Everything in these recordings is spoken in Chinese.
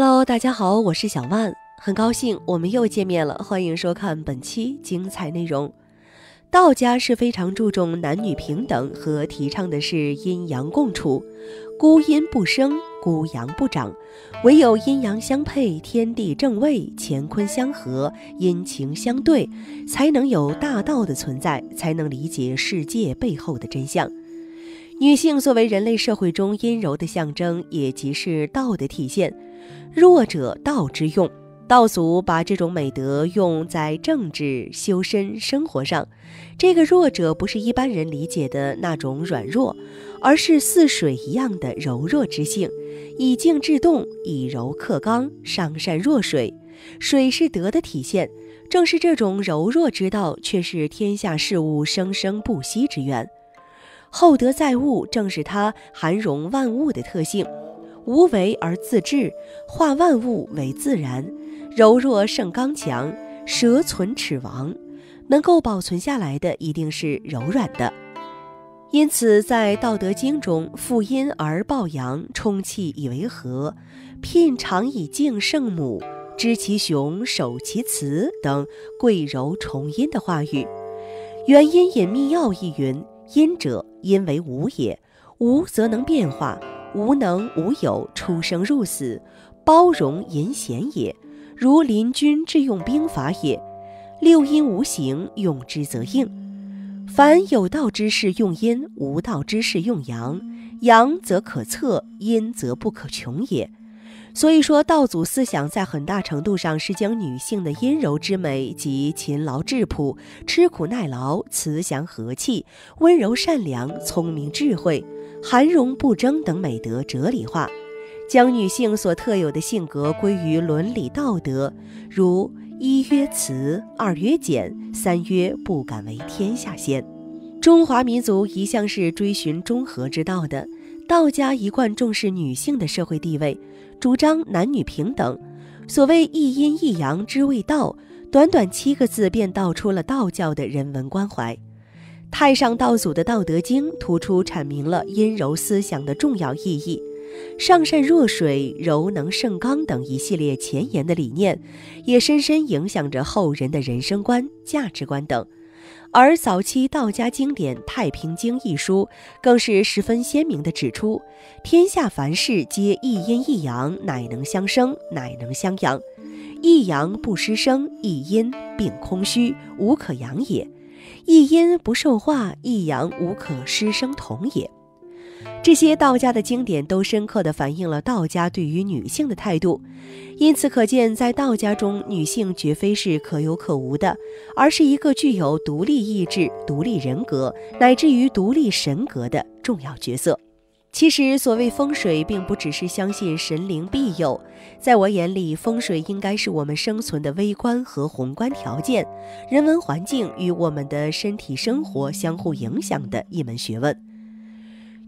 Hello，大家好，我是小万，很高兴我们又见面了，欢迎收看本期精彩内容。道家是非常注重男女平等和提倡的是阴阳共处，孤阴不生，孤阳不长，唯有阴阳相配，天地正位，乾坤相合，阴晴相对，才能有大道的存在，才能理解世界背后的真相。女性作为人类社会中阴柔的象征，也即是道的体现，弱者道之用。道祖把这种美德用在政治、修身、生活上。这个弱者不是一般人理解的那种软弱，而是似水一样的柔弱之性，以静制动，以柔克刚，上善若水。水是德的体现，正是这种柔弱之道，却是天下事物生生不息之源。厚德载物，正是它涵容万物的特性，无为而自治，化万物为自然。柔弱胜刚强，蛇存齿亡，能够保存下来的一定是柔软的。因此，在《道德经》中，“负阴而抱阳，充气以为和，聘常以静圣母，知其雄，守其雌”等贵柔重阴的话语。元阴隐秘要义云：“阴者，阴为无也，无则能变化，无能无有，出生入死，包容隐显也。”如临军之用兵法也，六阴无形，用之则应。凡有道之士用阴，无道之士用阳。阳则可测，阴则不可穷也。所以说，道祖思想在很大程度上是将女性的阴柔之美及勤劳质朴、吃苦耐劳、慈祥和气、温柔善良、聪明智慧、含容不争等美德哲理化。将女性所特有的性格归于伦理道德，如一曰慈，二曰俭，三曰不敢为天下先。中华民族一向是追寻中和之道的，道家一贯重视女性的社会地位，主张男女平等。所谓一阴一阳之谓道，短短七个字便道出了道教的人文关怀。太上道祖的《道德经》突出阐明了阴柔思想的重要意义。上善若水，柔能胜刚等一系列前沿的理念，也深深影响着后人的人生观、价值观等。而早期道家经典《太平经》一书，更是十分鲜明地指出：天下凡事皆一阴一阳，乃能相生，乃能相养。一阳不失生，一阴并空虚，无可养也；一阴不受化，一阳无可失生同也。这些道家的经典都深刻地反映了道家对于女性的态度，因此可见，在道家中，女性绝非是可有可无的，而是一个具有独立意志、独立人格，乃至于独立神格的重要角色。其实，所谓风水，并不只是相信神灵庇佑，在我眼里，风水应该是我们生存的微观和宏观条件，人文环境与我们的身体生活相互影响的一门学问。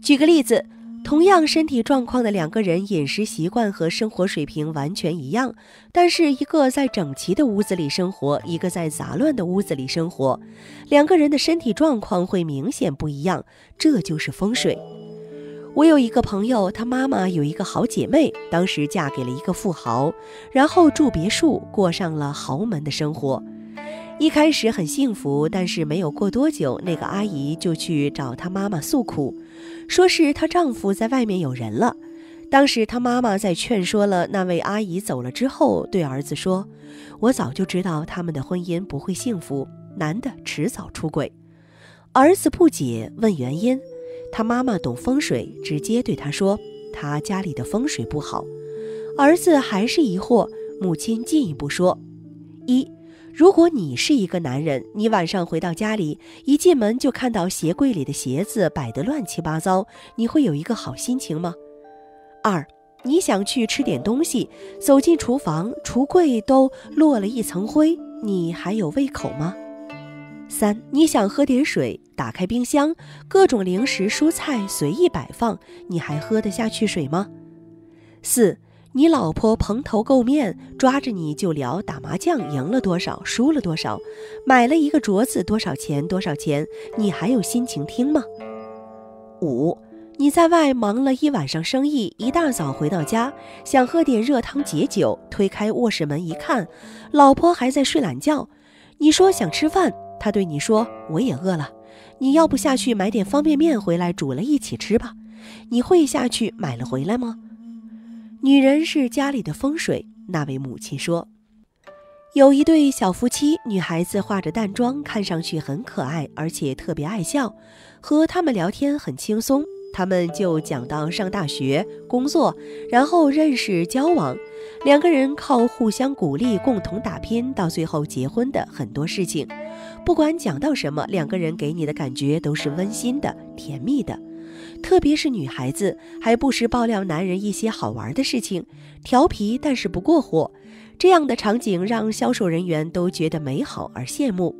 举个例子，同样身体状况的两个人，饮食习惯和生活水平完全一样，但是一个在整齐的屋子里生活，一个在杂乱的屋子里生活，两个人的身体状况会明显不一样，这就是风水。我有一个朋友，他妈妈有一个好姐妹，当时嫁给了一个富豪，然后住别墅，过上了豪门的生活。一开始很幸福，但是没有过多久，那个阿姨就去找她妈妈诉苦，说是她丈夫在外面有人了。当时她妈妈在劝说了那位阿姨走了之后，对儿子说：“我早就知道他们的婚姻不会幸福，男的迟早出轨。”儿子不解，问原因。他妈妈懂风水，直接对他说：“他家里的风水不好。”儿子还是疑惑，母亲进一步说：“一。”如果你是一个男人，你晚上回到家里，一进门就看到鞋柜里的鞋子摆得乱七八糟，你会有一个好心情吗？二，你想去吃点东西，走进厨房，橱柜都落了一层灰，你还有胃口吗？三，你想喝点水，打开冰箱，各种零食、蔬菜随意摆放，你还喝得下去水吗？四。你老婆蓬头垢面，抓着你就聊打麻将赢了多少，输了多少，买了一个镯子多少钱？多少钱？你还有心情听吗？五，你在外忙了一晚上生意，一大早回到家，想喝点热汤解酒。推开卧室门一看，老婆还在睡懒觉。你说想吃饭，他对你说：“我也饿了。”你要不下去买点方便面回来煮了一起吃吧？你会下去买了回来吗？女人是家里的风水。那位母亲说。有一对小夫妻，女孩子化着淡妆，看上去很可爱，而且特别爱笑。和他们聊天很轻松，他们就讲到上大学、工作，然后认识、交往，两个人靠互相鼓励、共同打拼，到最后结婚的很多事情。不管讲到什么，两个人给你的感觉都是温馨的、甜蜜的。特别是女孩子，还不时爆料男人一些好玩的事情，调皮但是不过火。这样的场景让销售人员都觉得美好而羡慕，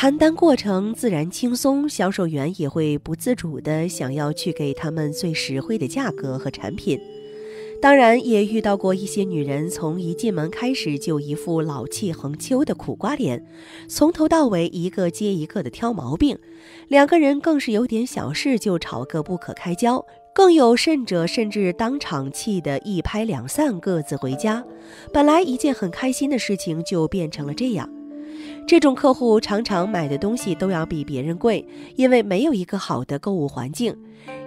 谈单过程自然轻松，销售员也会不自主的想要去给他们最实惠的价格和产品。当然，也遇到过一些女人从一进门开始就一副老气横秋的苦瓜脸，从头到尾一个接一个的挑毛病，两个人更是有点小事就吵个不可开交。更有甚者，甚至当场气得一拍两散，各自回家。本来一件很开心的事情，就变成了这样。这种客户常常买的东西都要比别人贵，因为没有一个好的购物环境，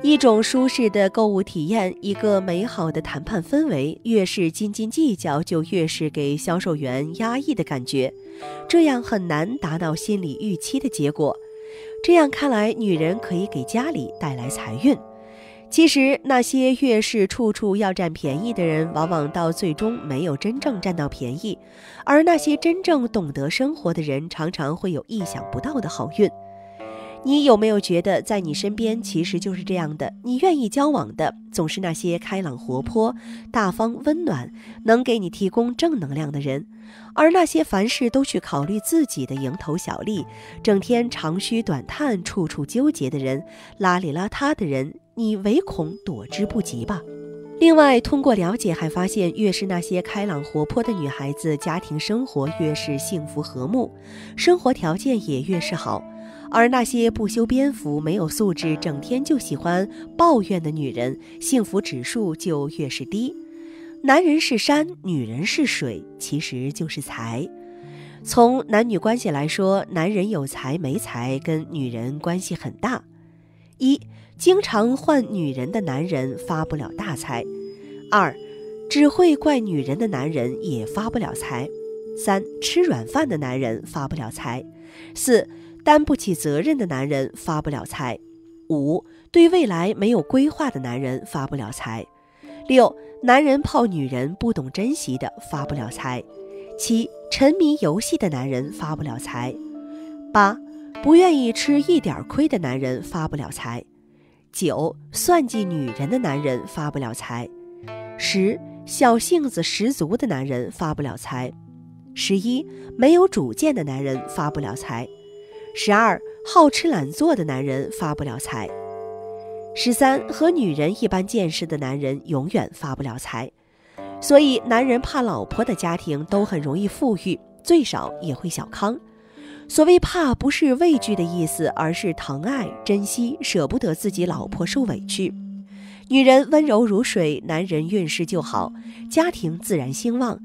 一种舒适的购物体验，一个美好的谈判氛围。越是斤斤计较，就越是给销售员压抑的感觉，这样很难达到心理预期的结果。这样看来，女人可以给家里带来财运。其实，那些越是处处要占便宜的人，往往到最终没有真正占到便宜；而那些真正懂得生活的人，常常会有意想不到的好运。你有没有觉得，在你身边其实就是这样的？你愿意交往的，总是那些开朗活泼、大方温暖、能给你提供正能量的人；而那些凡事都去考虑自己的蝇头小利、整天长吁短叹、处处纠结的人、邋里邋遢的人，你唯恐躲之不及吧。另外，通过了解还发现，越是那些开朗活泼的女孩子，家庭生活越是幸福和睦，生活条件也越是好。而那些不修边幅、没有素质、整天就喜欢抱怨的女人，幸福指数就越是低。男人是山，女人是水，其实就是财。从男女关系来说，男人有财没财跟女人关系很大。一，经常换女人的男人发不了大财；二，只会怪女人的男人也发不了财；三，吃软饭的男人发不了财；四。担不起责任的男人发不了财，五对未来没有规划的男人发不了财，六男人泡女人不懂珍惜的发不了财，七沉迷游戏的男人发不了财，八不愿意吃一点亏的男人发不了财，九算计女人的男人发不了财，十小性子十足的男人发不了财，十一没有主见的男人发不了财。十二，好吃懒做的男人发不了财；十三，和女人一般见识的男人永远发不了财。所以，男人怕老婆的家庭都很容易富裕，最少也会小康。所谓怕，不是畏惧的意思，而是疼爱、珍惜，舍不得自己老婆受委屈。女人温柔如水，男人运势就好，家庭自然兴旺。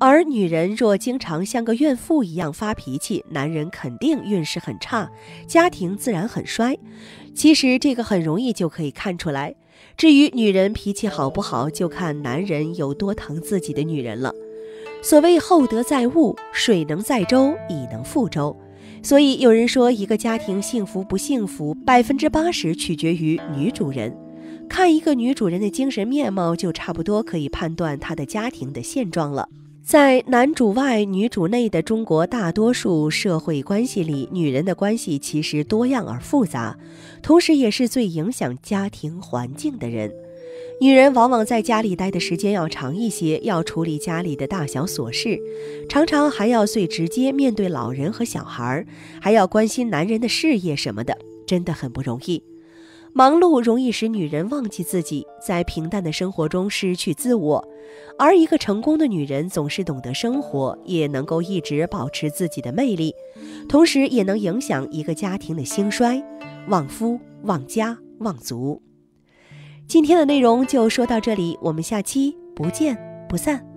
而女人若经常像个怨妇一样发脾气，男人肯定运势很差，家庭自然很衰。其实这个很容易就可以看出来。至于女人脾气好不好，就看男人有多疼自己的女人了。所谓厚德载物，水能载舟，亦能覆舟。所以有人说，一个家庭幸福不幸福，百分之八十取决于女主人。看一个女主人的精神面貌，就差不多可以判断她的家庭的现状了。在男主外女主内的中国大多数社会关系里，女人的关系其实多样而复杂，同时也是最影响家庭环境的人。女人往往在家里待的时间要长一些，要处理家里的大小琐事，常常还要最直接面对老人和小孩，还要关心男人的事业什么的，真的很不容易。忙碌容易使女人忘记自己，在平淡的生活中失去自我，而一个成功的女人总是懂得生活，也能够一直保持自己的魅力，同时也能影响一个家庭的兴衰，旺夫、旺家、旺族。今天的内容就说到这里，我们下期不见不散。